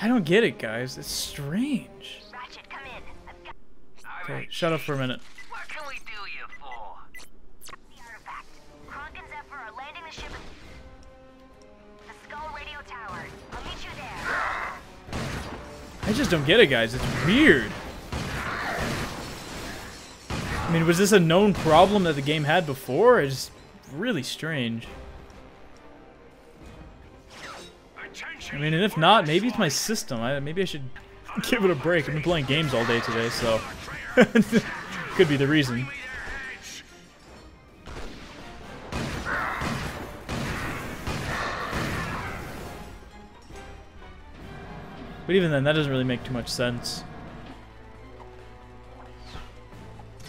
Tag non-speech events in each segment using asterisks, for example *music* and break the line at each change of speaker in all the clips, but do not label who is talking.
I don't get it, guys. It's strange.
Ratchet, come in. Got
Okay, shut up for a minute.
What can we do you for?
the artifact. Cronk and Zephyr are landing the ship at the Skull Radio Tower. I'll meet you there.
I just don't get it, guys. It's weird. I mean, was this a known problem that the game had before? It's really strange. I mean, and if not, maybe it's my system. I, maybe I should give it a break. I've been playing games all day today, so *laughs* could be the reason. But even then, that doesn't really make too much sense.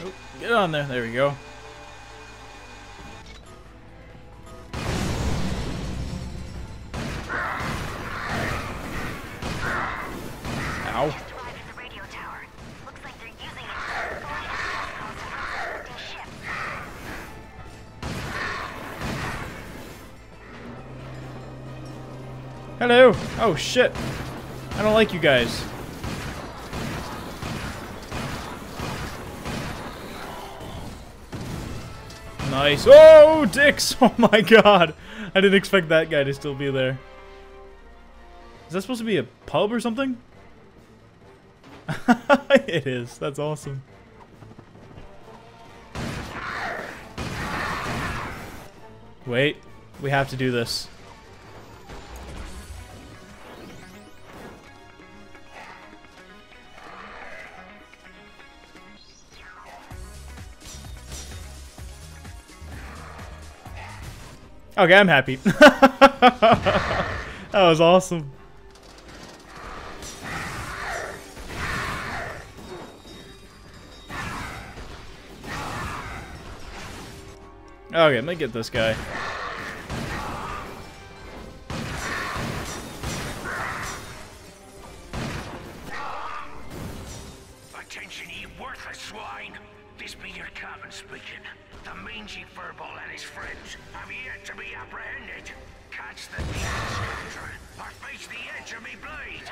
Oh, get on there. There we go. Hello. Oh, shit. I don't like you guys. Nice. Oh, dicks. *laughs* Oh my god. I didn't expect that guy to still be there. Is that supposed to be a pub or something? *laughs* it is. That's awesome. Wait. We have to do this. Okay, I'm happy. *laughs* that was awesome. Okay, let me get this guy.
Attention, ye worthless swine! This be your captain speaking. The mangy furball and his friends have yet to be apprehended. Catch the scoundrel, or face the edge of me blade!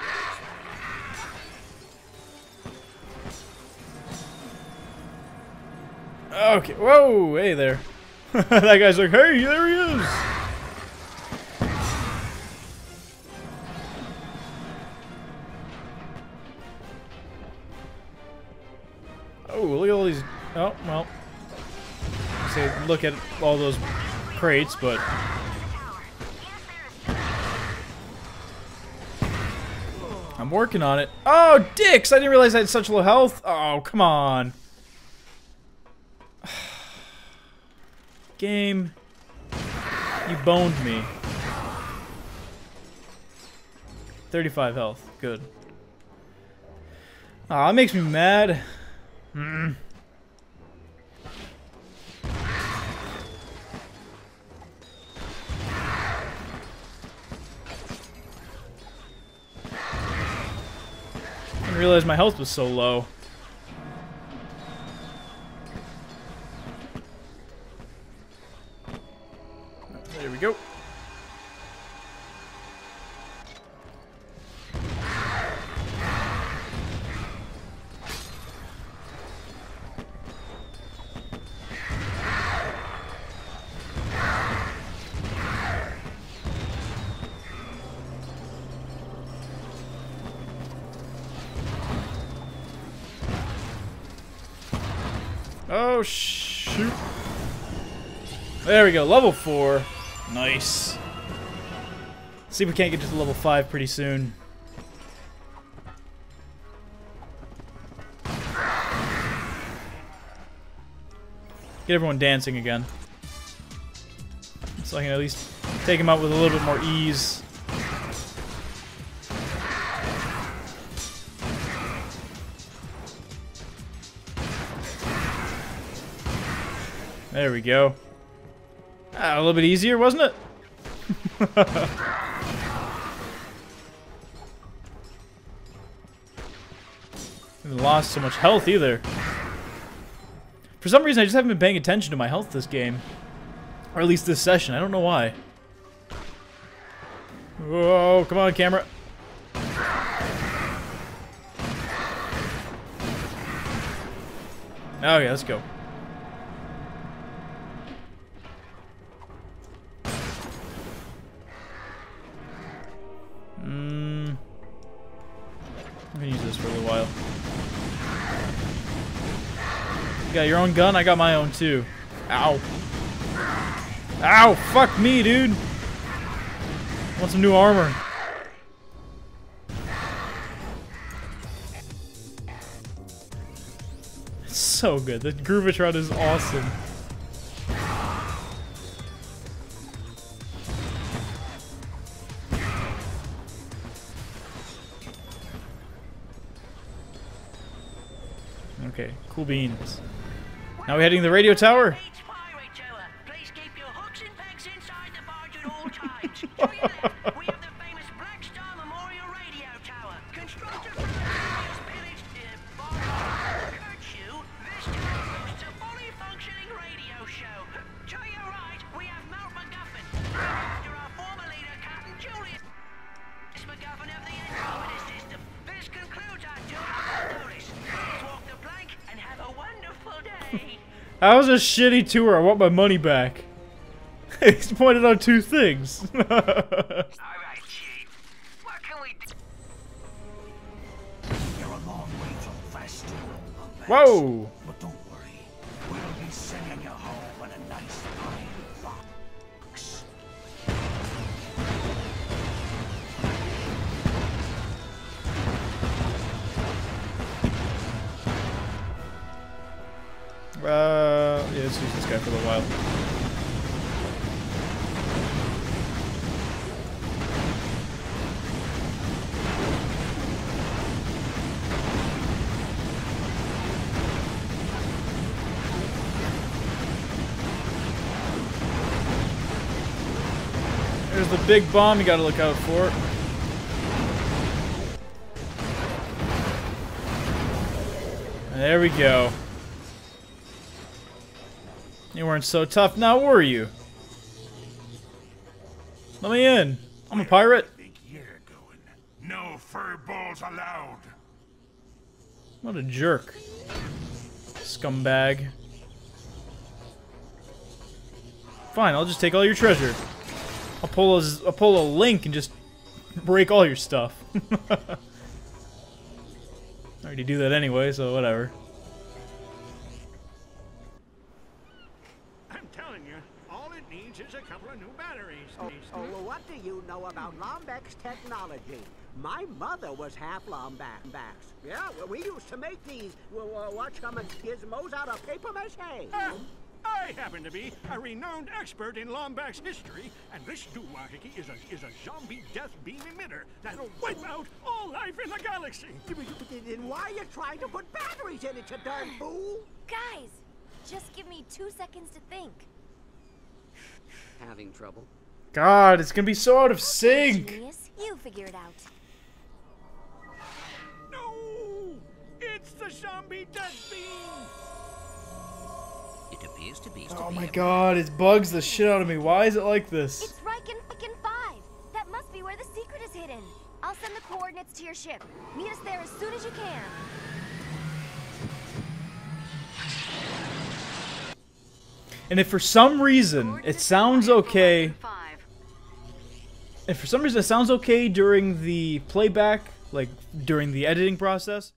Okay, whoa, hey there. *laughs* that guy's like, hey, there he is. Oh, look at all these. Oh, well. Say, look at all those crates, but I'm working on it. Oh, dicks! I didn't realize I had such low health. Oh, come on. Game. You boned me. 35 health. Good. Aw, that makes me mad. Mm. I didn't realize my health was so low. There we go. Oh, shoot. There we go, level 4. Nice. See if we can't get to level 5 pretty soon. Get everyone dancing again. So I can at least take him out with a little bit more ease. There we go. Uh, a little bit easier, wasn't it? *laughs* lost so much health either. For some reason, I just haven't been paying attention to my health this game. Or at least this session. I don't know why. Whoa, come on, camera. Oh, okay, let's go. Got your own gun? I got my own too. Ow. Ow! Fuck me, dude! Want some new armor. It's so good. The Groovatron is awesome. Okay, cool beans. Now we're heading to the radio tower. *laughs* That was a shitty tour. I want my money back. *laughs* He's pointed out two things. *laughs*
Right, Chief.
Let's use this guy for a little while. There's the big bomb you gotta look out for. There we go. You weren't so tough now, were you? Let me in. I'm a pirate.
No fur balls allowed.
What a jerk. Scumbag. Fine, I'll just take all your treasure. I'll pull a, I'll pull a link and just break all your stuff. *laughs* I already do that anyway, so whatever.
All it needs is a couple of new batteries.
Oh, oh, well, what do you know about Lombax technology? My mother was half Lombax. Yeah, well, we used to make these, well, uh, whatchamacallit gizmos out of paper mache.
Ah, I happen to be a renowned expert in Lombax history, and this doohickey is a is a zombie death beam emitter that'll wipe out all life in the galaxy.
Then why are you trying to put batteries in it, you darn fool?
Guys, just give me two seconds to think.
Having trouble?
God, it's gonna be so out of sync.
Genius, you figure it out.
No, it's the zombie death beam.
It appears to be.
Oh my god, it bugs the shit out of me. Why is it like this?
It's Rykan fucking 5. That must be where the secret is hidden. I'll send the coordinates to your ship. Meet us there as soon as you can.
And if for some reason it sounds okay, if for some reason it sounds okay during the playback, like during the editing process,